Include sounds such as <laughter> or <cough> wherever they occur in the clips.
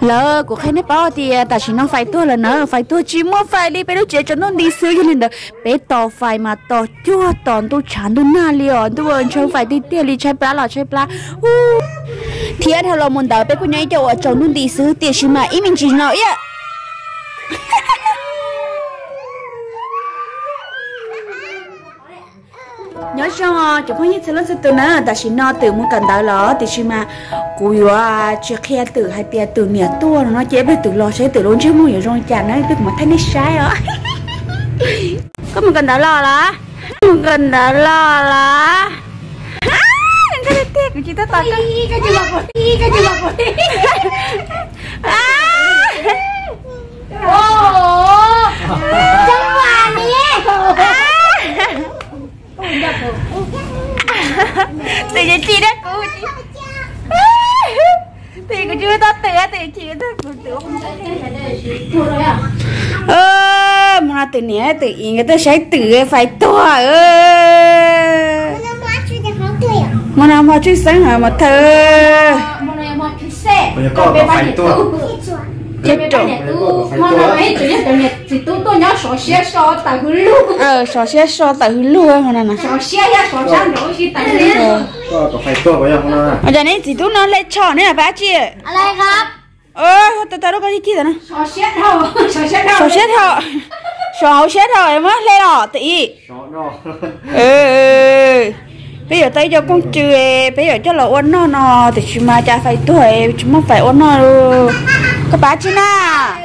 lỡ của khai nếp bao thì à, ta chỉ nó phải tua là nó phải tua chỉ mua phải đi bé lúc trẻ cho nó đi xưa cho nên đó bé to phải mà to chua tòn tôi chán tôi na liền, tôi vẫn chơi phải đi tiền đi chơi plá là chơi plá thì anh hello muốn đào bé cũng nhảy cho cho nó đi xưa tiền chỉ mà ý mình chỉ nói vậy nhớ cho chúng không như thế từ nữa ta chỉ nó từ một cần đó là thì chỉ mà cùi à chỉ khi từ hai tia từ nhà tua nó chế về từ lo sẽ từ luôn chứ mua rồi chả nó được mà thấy nó sai á. <laughs> Có một cần đó lo là? Một cần đó lo là? Cái chị ta tao cái cái chị bạc cái chị bạc <laughs> à ơ mà tự nhé tự ý người tôi sẽ tự phải to ơ. Mà nào mà chơi sáng hả mà thơ. Mà nào mà chơi xe mà có phải to. Chết trộm mà nó ấy chỉ nhất là chỉ tu tu nhớ sổ xe sổ tại hư lu ờ sổ xe sổ tại hư lu mà nè sổ xe ya sổ xe rồi chỉ tại hư lu có phải to vậy không nào mà giờ này chỉ tu nó lấy chọn nữa bà chị ở đây không ơ đâu có gì kia nữa sò xét hậu sò xét hậu sò xét hậu em á lê đỏ tí. <laughs> Ừ, ừ, ừ bây giờ tới cho con trừ bây giờ cho là ôn nó nó thì chúng mà cha phải tuổi chúng mà phải ôn nó. Các bà chứ na?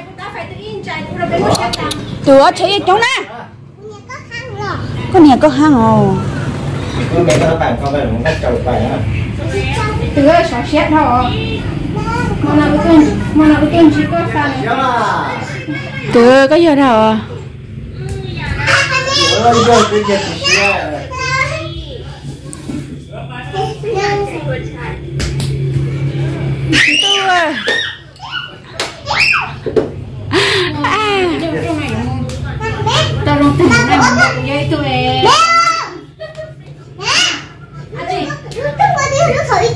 Tụi chơi chống na. Con nhà có hang ồ. Con nhà có hang ồ. Từ có giờ nào à? Tao luôn tính này mà dây tụi em. Mẹ. Mẹ. Anh đi. Tao qua đi, nó khỏi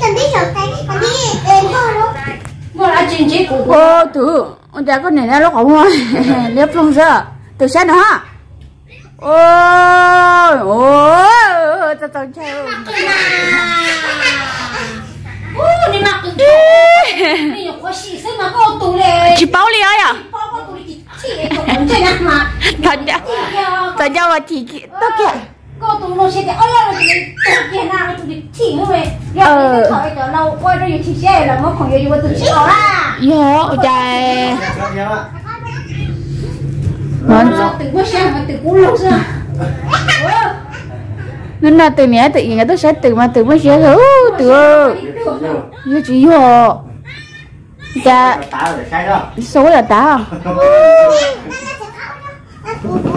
ô thử ông ta có nể nè nó không thôi liếp luôn giờ. Từ xe nữa. Ôi ôi tao tao chơi. Chị bao li ơi à? Thật ra thật ra là chị tất cả cô tụi nó sẽ để ơi là tụi kia nào là tụi chỉ thôi rồi rồi tụi lâu qua rồi chỉ xe là mất khoảng nhiều tụi chỉ đó yo trời món từ bữa sáng mà từ dạ, dạ. dạ. cú lâu sao nên là từ nhé tự nhiên tôi sẽ từ mà từ mới sẽ hữu từ như chị hồ dạ. Số là tá không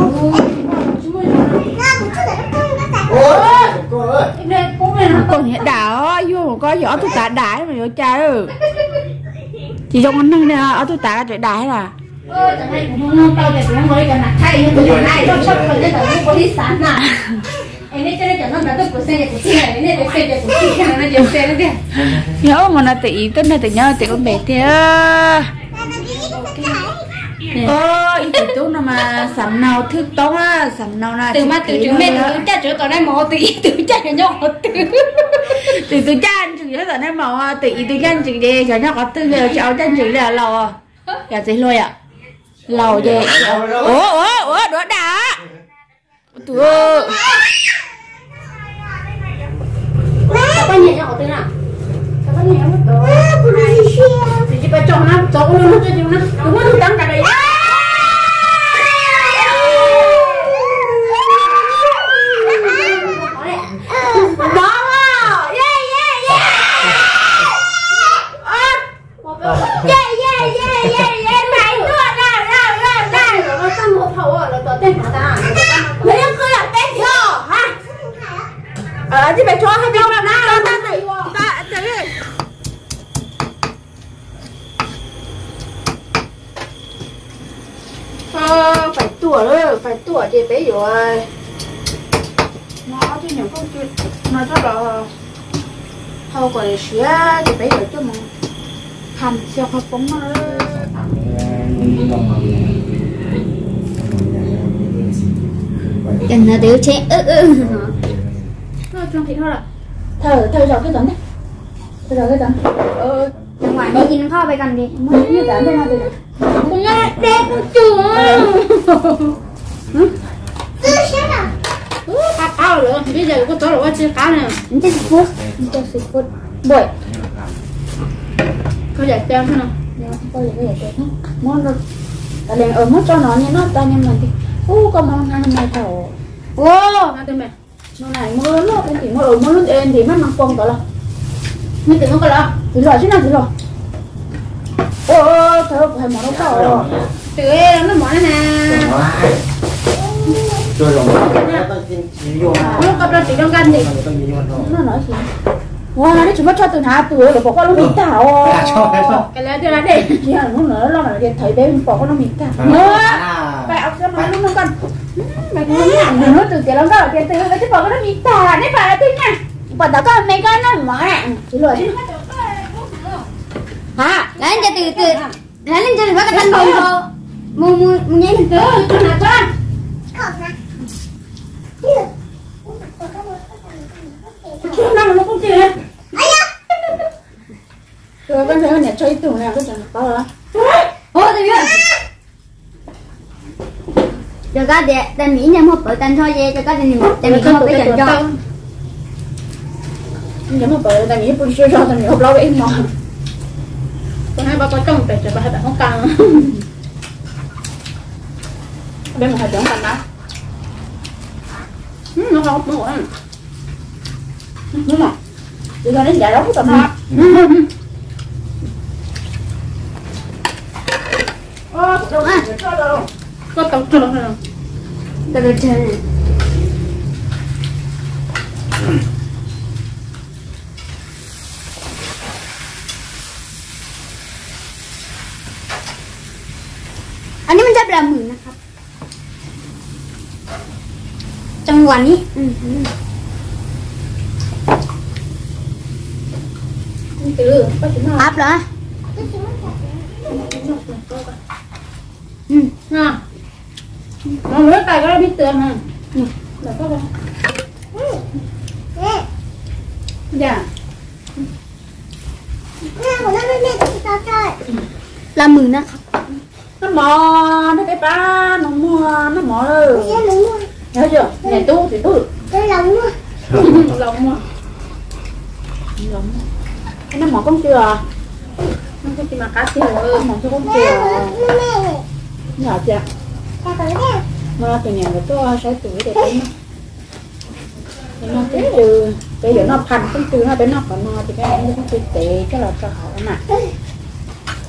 <laughs> con hiện đã vô có giỏ tôi tả đái mà vô cha chị trong anh nâng nè ở tôi tả trời đái là Hãy subscribe cho kênh Ghiền Mì Gõ Để không bỏ lỡ những video hấp dẫn Ờ, ít chú nó mà sắm nào thức tông á, sắm nào là Từ mà từ chú mẹ từ cha chú tỏ này mò từ từ cha cho nhau từ Từ từ cha anh chú tỏ này mò từ từ cha anh chú đi cho nhau có từ rồi cháu cha anh chú là lầu à Dạ dễ lôi ạ. Lầu về. Ủa, ủa, ủa, đũa đá Tụi ơ Tao nhẹ nhau có từ nào. Tao nhẹ mất đồ Thì chị bà chồng nó, cháu nó cho chị nó. Đúng không? không chịu là thôi còn sữa thì bây giờ cho mà hành sao không bóng mà Chẳng là đứa trẻ ư ư Thôi thì thôi rồi Thở, thở rồi cái tấm đấy Thở rồi cái tấm Ờ, ngoài đi nhìn kho bài cầm đi Muốn như tấm đây nào từ Cũng nghe đẹp chùa con chùa cá cao nữa bây giờ có tối là chưa cá này Mình chơi phút cho xịt phút bội có giải treo thế nào tôi lại cái gì thế muốn được ta liền ở mất cho nó như nó ta nhưng mà thì u có mong hai ngày thầu ô nó tên mẹ nó này mưa nó cũng chỉ mưa ở mưa lúc em thì mắt mang quăng đó là mới tưởng có lo thì rồi chứ nào thì rồi ô thở phải mỏ nó có từ em nó mỏi nè Rồi rồi, nóต้องกินชีวิต nó có ra chỉ trong gan gì มันต้องมีวันรอ nó nói gì wow nó đấy chúng nó cho từ hạ tuổi rồi bỏ qua nó bị tảo ชอบชอบ cái lấy cho nó đi chỉ là nó nữa lo là điện thấy bé bỏ qua nó bị tảo เนื้อ nữa phải học cho nó nó nó con mày cũng làm được nó từ cái lắm đó tiền từ cái bỏ qua nó bị tảo đấy phải là tin nha bỏ đó con mấy con nó mỏ nè chỉ rồi chứ Hả? Lấy cho từ từ Lấy lên cho đừng có cái thân bông thôi Mua mua mua nhảy lên từ cho nó con chứ nó nó cũng chưa rồi con thấy nhà chơi tủ nào cái chẳng có rồi Ô tôi biết. Cho có để Tại Mỹ nhà một bởi tên thôi vậy Cho có để Tại Mỹ có một cái trận cho nhưng mà bởi tại vì bữa chưa cho tại vì không lâu em mà. Con hai ba con trong phải chờ ba hai bạn không căng <laughs> bên một hai trưởng thành đó nó không? Nó ổn đúng không bây giờ đến giải đấu tầm ô đâu. À. cho đâu có tổng จังหวะนี้อัพเหรออืมน่ะเราเลือกไก่ก็เราพิเตือนฮะเดี๋ยวก็อเนี่าแม่ของแม่แม่ที่ตาใช่ละมือนะครับน้ำหมอน้ำไปป้าน้ำมัน้ำหมอเลย nhớ chưa? Ngày tu thì tu cái <laughs> lông á. Lông á. Lông cái nó mỏ con chưa? Nó cái gì mà cá chưa? Mỏ cho con chưa? Nhỏ chưa mà từ nhà nó có sáu tuổi để tính nó tính từ bây giờ nó thành tính từ nó bên nó còn no thì cái em nó cũng tê tệ cái là cho họ mà.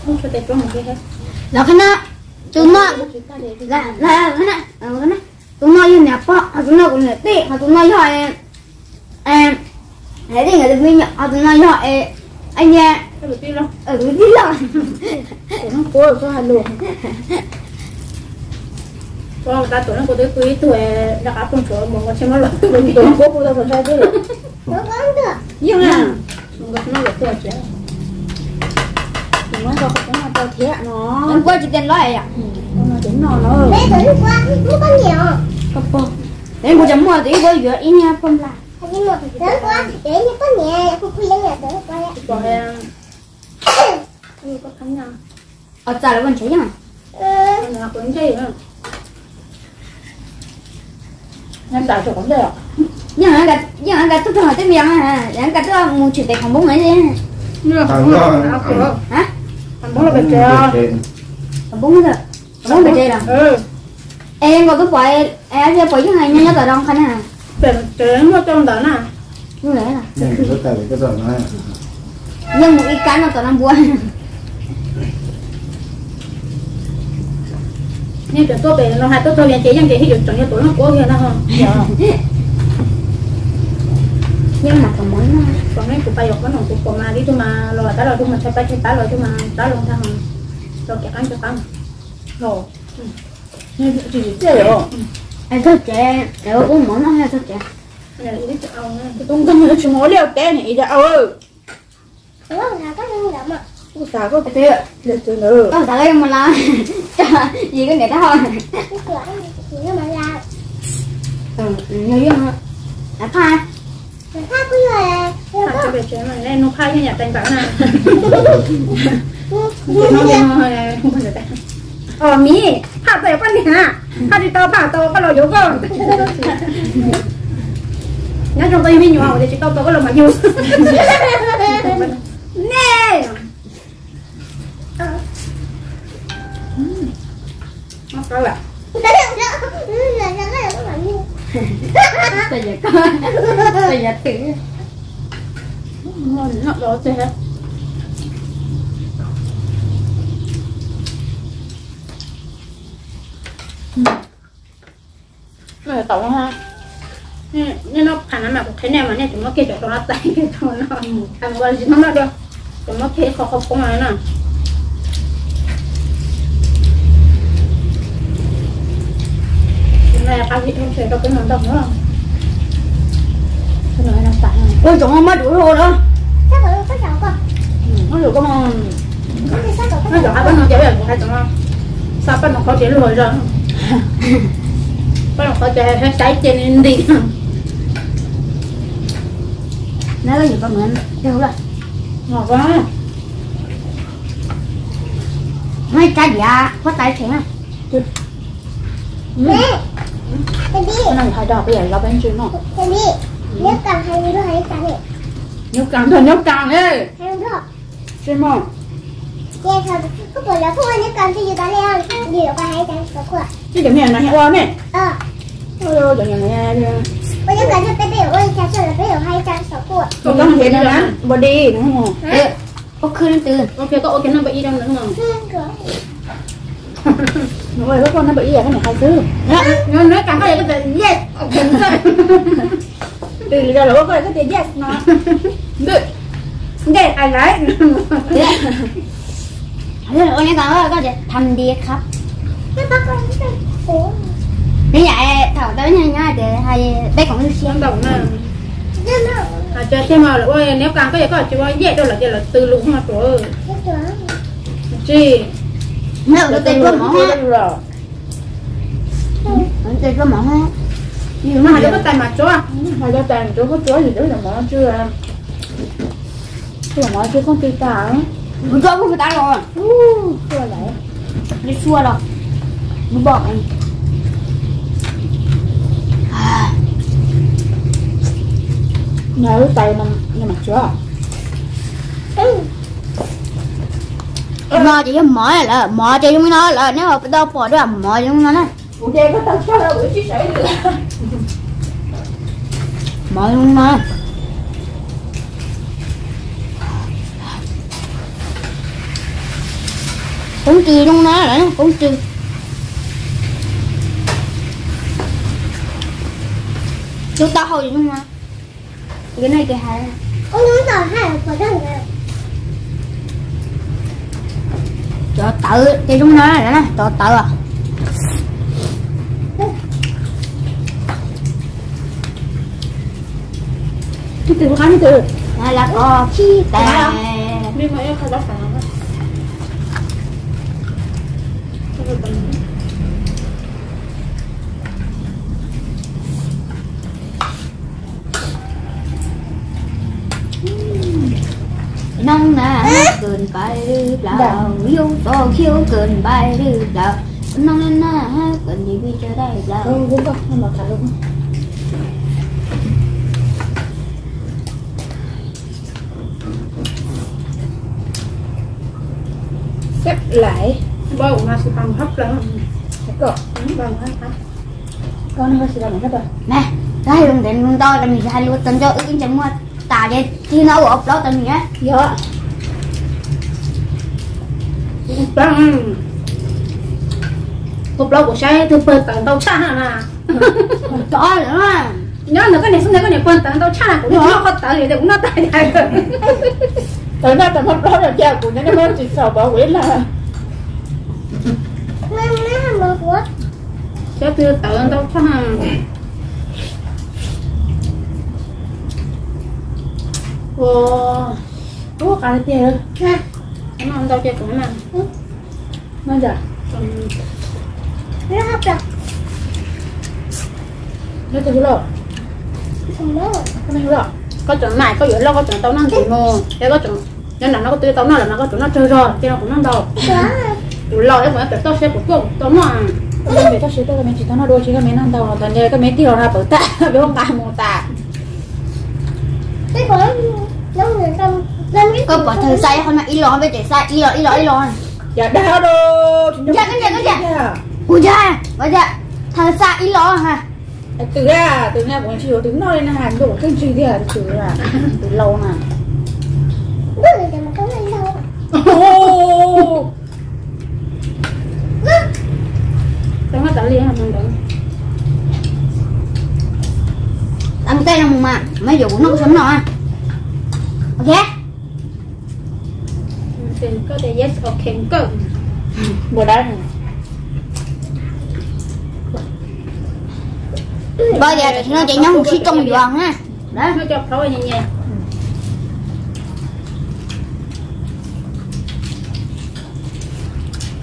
Không cho tệ cho một cái hết là cái nó chúng nó là là cái này là cái này tụi nó yên nè có tụi nó cũng nè tệ tụi nó giỏi em à, em, à, thế thì người ta mới nhỏ à, tụi nó giỏi anh nha. Ở cái tí lọ ừ, nó cố được cho hà lụa con ta tụi nó có tới quý tuổi đã cá con chó mong có xem nó lọ tụi nó cố cố tao còn sai chứ nó không được nhưng à nó nó được tuổi chứ nó có cái nó tao thiệt nó. Em quay chỉ tiền lõi à? Nó chính nó nó đấy tụi nó quá nó có nhiều po để cô chấm mua tí cô vừa ý nha không? Là có em như có khánh nhau. Ở trả lại vẫn cháy nhá là cũng chơi nữa? Em tạo cho cũng được nhưng mà cái nhưng mà cái tôi hỏi tới miệng à những cái tôi mua chuyện tài không bún ấy đi nhưng mà không là hả? Thằng bố là bạch không không bún bị chơi rồi. Ừ. Em có cái quậy em sẽ bỏ những hàng như tờ đông khăn hàng tiền tiền mua trong đó nè như thế là nhưng mà tờ cái giờ nó nhưng một ít cá nó tờ năm buôn nhưng tụi tôi bị nó hai tôi tôi liền chị dân chị hiểu chọn cho tụi nó cố kia nó không? Nhưng mà còn muốn còn mấy cục bay dọc nó cục còn mà đi tôi mà lo tao lo tôi mà thay bay thay tá lo tôi mà tao luôn thằng cho kẹt anh. cho căng rồi. 嗯，你这这这有。嗯 em thích trẻ nếu cũng muốn nó hay thích trẻ này đi cho ông tôi không có chúng nó liều té này giờ ơi. Ủa sao có cái thứ được từ nữa có sao cái mà la. <laughs> Gì cái này đó thôi. Nhưng mà là ừ như vậy mà à pha. Mà khác cái gì nhưng Sao cho bé trẻ mà nên nó khai cho nhà tên bảo <laughs> mà Nó không không được tay Ờ mi Phá tay con nè Phá đi tao phá tao có lo dấu con Nhá trong tay mình nhỏ để chỉ tao tao có lo mà yêu Nè Nó có là bây giờ có bây giờ thử Ngon nó đó chứ hả Rồi tổng ha. Nè nó phản mà cũng thấy nè mà nè chúng nó kia cho nó tay cái thôi nó thằng gọi gì nó nó đâu chúng nó kia khó khó không ai nè nè cái gì không thể đâu cái nó đồng nữa cái nói nó phải ôi chúng nó mất đủ rồi đó chắc là có chồng con nó được không sao có nó giỏi bắt nó chơi của hai chúng nó. Sao bắt nó có tiền rồi rồi <laughs> ป้าเขาจะใช้เจนินดีนั่นก็อยู่ก็เหมือนเดียวละบอกว่าไม่จัดยาเพราะตายเฉยอะจุดแม่ไปดินั่งถ่ายดอกไปใหญ่เราเป็นจุดหนอไปดิเนื้อกลางให้ดูวให้จังนี่ยเนื้อกลางเธอเนื้อกลางเลยให้ดูวยใช่ไหม bắt nó có chơi hay trái trên đi nó có gì con mình đâu rồi ngọt quá mấy trái dạ có tay thế à mẹ cái đi cái này phải đọc bây giờ là bên trên nó cái đi nếu cần hay đi hay cần đi nhóc càng thôi nhóc càng ấy hay được trên mông nghe thôi có buổi là phụ nếu cần thì gì đó leo gì đó có hay cần có của cái điểm này là heo này ờ ôi điểm này là bây giờ cần cho cái biểu ơi cha cho là cái biểu hay cần sáu của có có hiện đó body đúng không ừ có khơi từ ok có ok nó bị đâu nữa không? Ừ, rồi có <laughs> con nó bị gì cái này hay thứ nó nó càng có cái gì yes <laughs> từ giờ là có cái cái yes nó. Được. Để ai lấy thế là ôi nhá con có thể thành đi khắp cái bác con cái ủa nếu vậy thảo tới nha nha để hay bé lưu Không xiêm đồng nè nó à chơi thêm mà ôi nếu càng có gì có chỉ có dễ đâu là chỉ là từ lũ mà rồi chi nếu được tiền có ha rồi được tiền có ha nhưng mà hai đứa có tay chỗ à hai đứa tay chỗ có chỗ gì đó là mỏ chưa chưa mỏ chưa con tì tả mình cho không phải ta rồi. Chưa vậy đi xua rồi mình bỏ anh. Nhớ tay nằm nằm mặt chỗ à mò chỉ mò là mò chỉ chúng nó là nếu mà đâu bỏ được mò chúng nó này mò chúng nó cũng trừ trong nó lại cũng trừ chúng ta hồi trong nó cái này cái hai ôi nó tỏ hai của này cho tự thì chúng nó là nè cho tự à. Cái từ khá như từ này là có chi tè nhưng mà em không có phải không nông na cơn bay rư lao vâng. yêu to khiêu cơn bay rư lao nông na cần đi bi cho đây lao không vâng, đúng không không mặc cả luôn xếp lại mà sẽ bằng hấp lắm hấp hả con nó sẽ bằng hấp rồi nè cái đồng tiền con to là mình hay luôn tên cho ứng chẳng mà tà đi. Khi nó ốp đó tên nhé dạ. Bằng cục lâu của xe từ phần tầng tàu xa hả? Có nữa. Nhớ nữa cái này xong rồi cái này phần tầng tàu xa cũng nó có tờ thì cũng nó tại đây tới ra tầm hấp đó là cha của cái bên chỉ sợ bảo quyến là nó nó hàng một của sẽ từ tờ tàu xa Wow, Ủa, cái này tiền nè nó ăn đâu chơi cũng ăn nó giờ nó hấp ra nó từ cái này rồi có chuyện này có chuyện lo có chuyện tao năng chuyện mua thế có chuyện nên là nó có tươi tao nó là nó có chuyện nó chơi rồi chứ nó cũng năng đâu. Tụi lo đấy mà phải tao sẽ của cô tao nó Bây giờ tao sẽ tôi mấy chỉ tao nó đôi chỉ cái mấy năm đầu là tao nhớ cái mấy tiêu ra bự tạ biết không ta mù tạ cái có nó người trong Có bỏ thời sai không mà ít lo với trẻ sai ít lo ít lo ít lo dạ đau đồ Dạ, cái gì, cái gì? Da Bây giờ Thời sai ít lo hả? Từ ra từ ra của chị đứng nói lên hàng đổ cái gì thì từ ra từ lâu nè nó người trong cái này đâu Hả mình đừng. Ăn tay là mà Mấy vụ nó có sống nọ Ok? Tiền có thể yes ok cơ <laughs> Bữa đó Bây giờ thì nó chạy nhau một xí trong giòn ha Đó. Nó cho thôi nhẹ nhẹ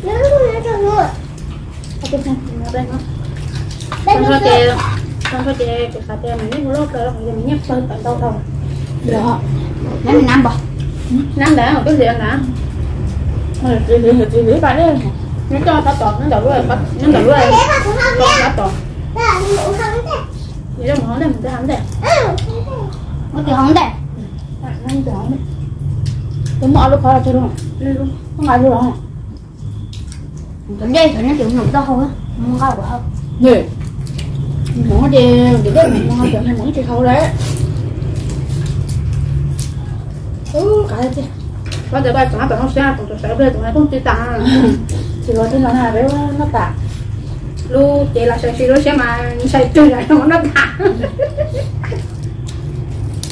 nó nó cho nữa Bên đó đây Con nó thôi chè Con thôi chè Cái khả chè mình một lúc rồi Mình mình nhắc sơn tận đâu thôi. Dạ Mấy mình ăn bò. Năm đã một cái gì anh đã Ờ, chị chị chị chị bà đấy Nó cho tao tọt nó đầu rồi bắt nó đầu rồi không biết Nó tọt không Vậy đó mà hỏi đây mình sẽ hẳn đây. Nó kiểu không đẹp À, nó không hẳn đấy Đúng mọi lúc khó là chưa đúng luôn. Không ai luôn đó Đến đây thì nó kiểu nụ to thôi á. Không có của không Nè Muốn đi Để đây mình muốn chọn hay muốn chị khâu đấy Ừ, cái gì Bây giờ ba chọn tụi nó xa Tụi nó sẽ về tụi nó không chỉ tặng Chị gọi tên là nào đấy nó tặng lu chị là sẽ nó sẽ mà sẽ chơi lại nó nó thả <laughs>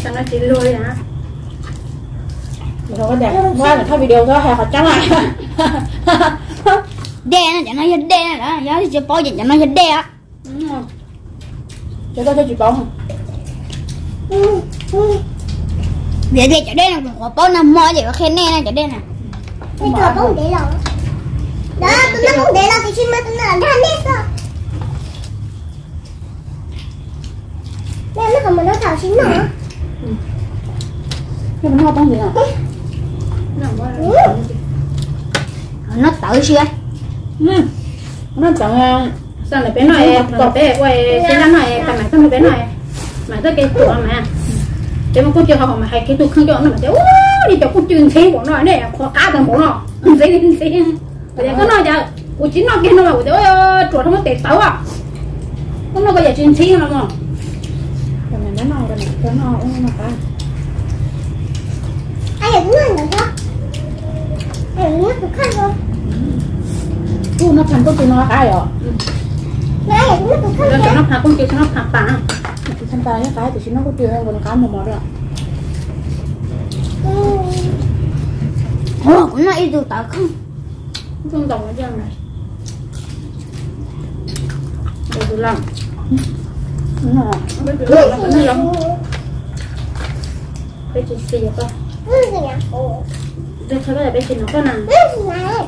cho nó chị lui hả? Không có đẹp Qua là thay video thôi Hay họ trắng lại <laughs> Nó chưa bao giờ chẳng nói đe á. Cho tôi cho chị bóng Vậy thì chả đen là bao năm mua gì có khen nè nè chả đen nè. Cái cờ bóng để đâu đó tôi nó không để đâu thì xin mà tôi là ra nét sao Nên nó không mà nó thảo xin nữa Nhưng mà nó không gì nào Nó tự xưa Nó chẳng sao lại bé này? Còn bé quay xin lắm này cả mày không bé này. Mà tới cái tuổi mà thế mà cô chưa học mà hay cái tuổi không cho nó mà thế đi cho cô chuyên thế của nó này khó cá thằng bố nó. Dễ dễ bây giờ có nói cho cô chính nó kia nó bảo ôi chuột không có tệ xấu à. Không nó có giờ chuyên thế nó mà Cái này nó cái này Cái nó cũng nó cả ai cũng nói là sao ai cũng nói được không Ú nó thành có tụi nó cái rồi được khác nó nó phạt con chưa nó phạt bà. Thì thành ta nhá cái Thì nó có chuyện Còn cái một mỏ rồi Ồ cũng nó y từ tự không? Không đồng với dân này. Tôi làm. Đúng rồi. Bây giờ nó cũng làm. Bây giờ xì vậy con. Đây thôi bây giờ bây giờ nó có nằm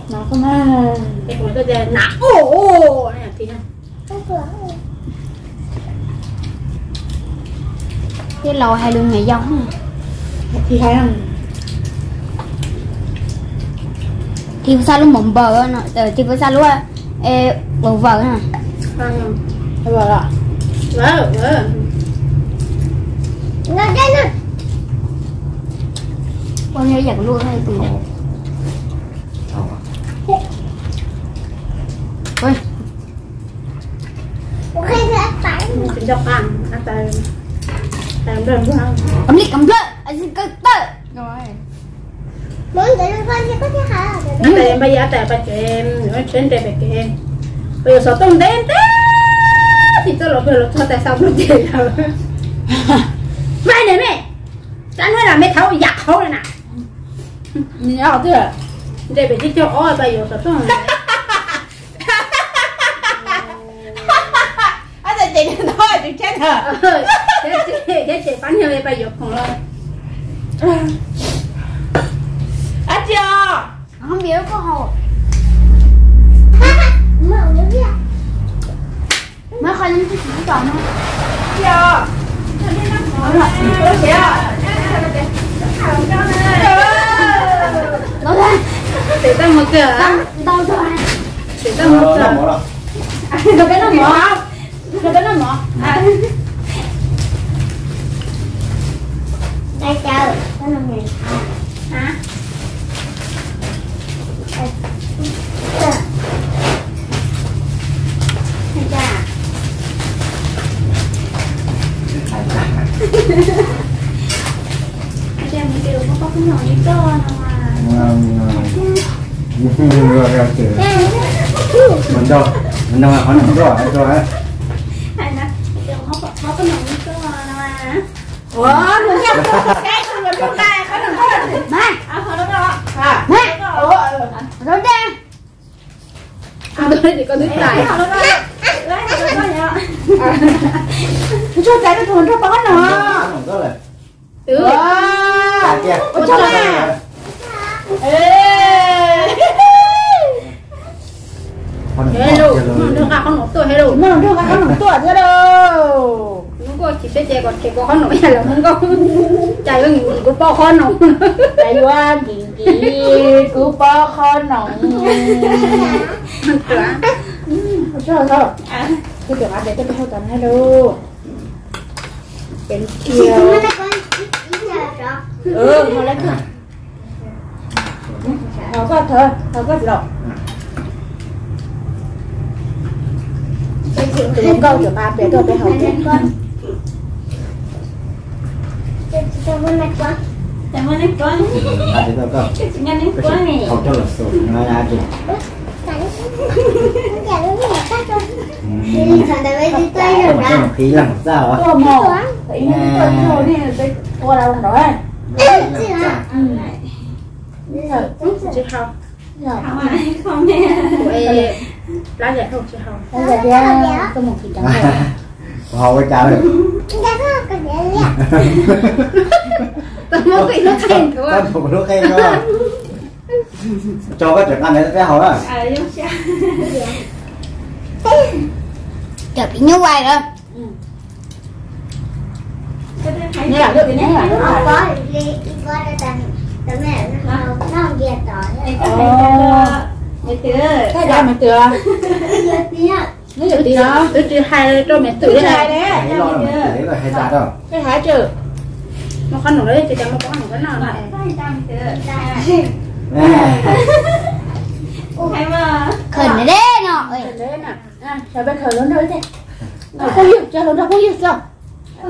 Nó không nói cái của tôi giờ nặng ồ ồ này thì Cái lò hai đường ngày giống Thì hay không Thì sao lúc mộng bờ nó Thì sao lúc Ê bờ vợ nè. Bảo là vâng vâng nó đây nè Con nhớ giặt luôn hay từ đâu Ôi ok thì ăn phải mình đọc tại đơn của không Cầm đi cầm lơ Anh xin cơ tơ Rồi. Muốn để nó coi có thế hả? Tại bây giờ tại bà chị em. Nói chuyện để bà chị em. Bây giờ sao tông đen thế. Thì tôi lột rồi cho tại sao nó chị rồi mày này mẹ. Chẳng nói là mẹ thấu giặt thấu này nè. Chứ à? Để bà chị cho ôi bây giờ sao <laughs> tông nhau bây giờ còn lo Anh chưa không biết có hồ mở mới khai lên cái gì còn không? Dạ. nó lên. Để ta một cửa. Đâu rồi để ta một Ờ, cửa. đâu. Cái nó mở? Rồi cái nó mở. À, đây chờ nó là ngày hả? Hay cha Hay cha mình kêu có có cái cơ nào mà Ngon, ngon. Rồi, rồi, chữ. Mình đâu? Mình đâu mà hỏi nằm rồi, rồi á. Hay nè Kêu có có có cái nồi như cơ nào mà Ủa, nó nhầm cái con mình không ra, có đừng có đừng. Má À, thôi đó đó. À. Má Ủa, ừ. Rồi cha à tôi thứ tài Thôi đó đó. Lấy thôi đó nhá. À. Cho cái nó thuần cho bó. À, kia. Ôi, cho nè. Con hello nó ra con một tuổi hello Nó cho các con tuổi thế đâu. nó có chỉ biết chơi còn chỉ có con nổi là không có chạy cái người có bao con nổi Tại qua gì gì cứ bó khó nồng. Cửa Sao sao? Cái kiểu ăn để tôi không cần hay đâu. Cái kia. Con Ừ, thôi lấy thôi. Nó có thôi, nó có rồi. Từ lúc câu kiểu ba bé tôi bé học Mẹ con Cảm ơn mẹ con Cảm ơn mẹ con À, thì tao có. Cảm ơn Cái con sự này không cho là sự. Nó ra kìa. Cảm ơn mẹ con con Ừ. Đi thằng ta bây đi tới Có rồi một cái đó không khí làm sao á? Tôi mồ. Tự nhiên tôi thôi đi, tôi qua đâu rồi. chị học Rồi. Không nè lá dạy không học Bây giờ ra tôi một thịt trắng rồi. Hồ không, con để lẹ tao muốn cái nó thành thôi Con thuộc nước khen đó. Cho cái chuyện ăn đấy cái hồ <laughs> á. Trời bị nhớ quay rồi. Nghe là được cái này là Nó nó có đi đi qua đây tầm tầm mẹ nó không nó không về tỏi Cái da mà tựa. Nó được tí đó. tôi chỉ hai cho mẹ tự đấy. Này đấy. Lo là mình thấy rồi hay ra đâu. Cái hái trừ. nó con nổi đấy chị chẳng có con nổi cái nào này Khẩn đấy nó. Ơi Đấy nè. À, sao bên khởi lớn đâu thế? Không hiểu, cho nó đâu không hiểu sao? Nó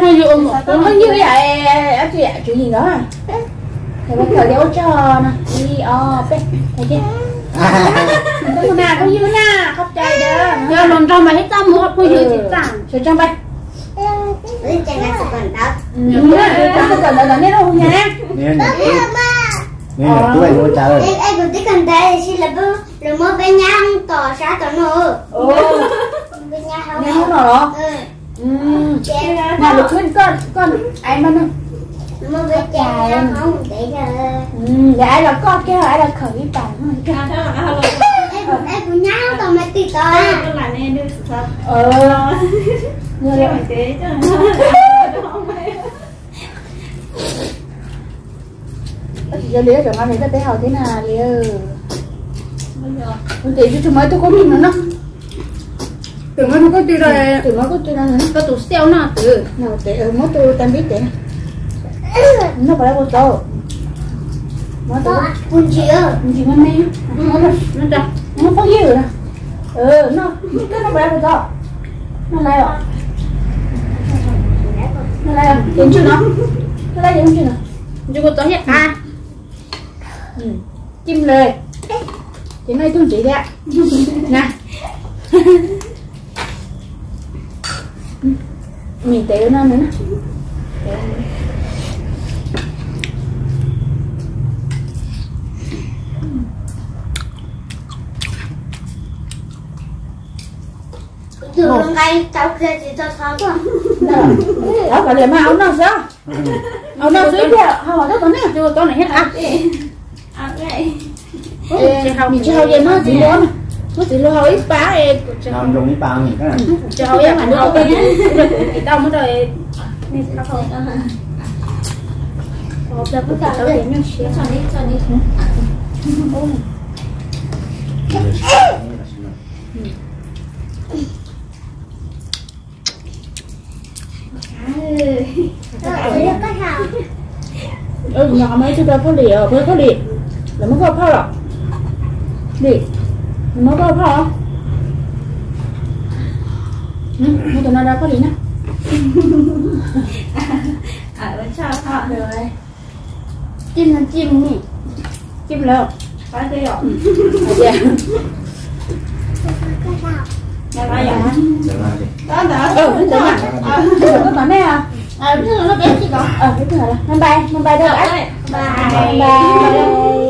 không hiểu ông Nó không hiểu vậy, á chị ạ, chuyện gì đó à? Thì bên khởi đeo cho nè. Đi, ờ, bé. Thấy chưa? Không nào, không hiểu nè, khóc trai đó. giờ lần trong mà hết tao mua không hiểu chị chẳng Rồi trong bay. Lên chạy ra sự còn đó Đúng rồi, trong cẩn thận nên đâu nha. Nên là chú Nên là chú này nó trời. Ê, ê, còn tí cần đây thì là bơ Là mơ bên nhà không tỏ xa tỏ nổ Ồ, Bên nhà không nghe không đó. Ừ. Nào được khuyên con, con, ai mà nó. Mơ bên chạy không để rồi Ừm, dạ ai là con kia ai là khởi tảng. Ê, ê, của nhà không tỏ mẹ tì tỏ à Ờ. Như vậy. giờ lý cho con thấy cái tế hào thế nào lý Con tí cho chúng mấy tôi có nhìn nó tưởng nó có tiêu rồi Tụi nó có đang nữa có tủ xeo nào từ Nào ở mất tôi tên biết tế Nó phải một tô. Nó tô. Có Con chị ơi. Chị ngon nè Nó nó ra Nó có nhiều nè Ừ nó Cái nó phải một tô. Nó lại ạ Nó lại Đến chưa nó? Nó lại đến chưa nó chưa có tới hết. À. Chim lời Chị nói tôi chị đấy ạ. Nè. <laughs> Mình tế nó nữa. Nè. Thường ngay cháu kia thì cho sáu rồi Đó. Đó cả liền mà áo nào sao? Áo nào dưới Không ở đó có nè chưa có này hết à mình chơi game nó chỉ luôn nó chỉ luôn ít bá em làm dùng cái bao mình cái này? Chơi game mà nó cái cái tao mới rồi nên nó không. Hộp là có cả cái nó xé cho đi cho đi. ừ. Nhỏ mấy chú đâu có ở với có lì là mới có phao rồi lì mới có phao không ừ tụi nó đâu có lì nè ở bên sau họ rồi. Chim là chim nhỉ? Chim leo có cái rồi à dạ. Nhà ba giờ Trở lại đi. đó đó. Ừ cái tưởng à có bạn đấy à? À biết là nó bé chứ có ờ cái tưởng là năm bay năm bay đâu ạ bye bye